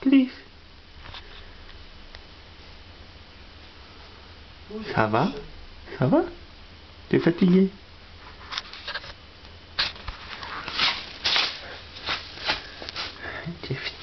Cliff. Ça va? Ça va? T'es fatigué? T'es fatigué.